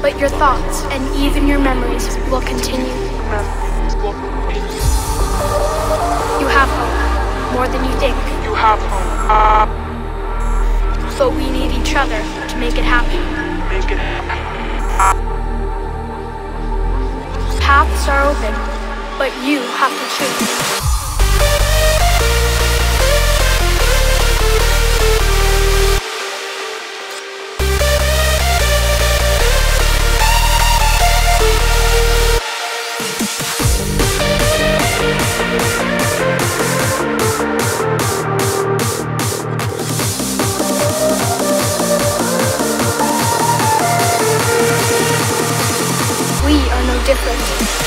But your thoughts and even your memories will continue. You have hope, more than you think. You have hope. But we need each other to make it happen. Make it happen. Paths are open, but you have to choose. different.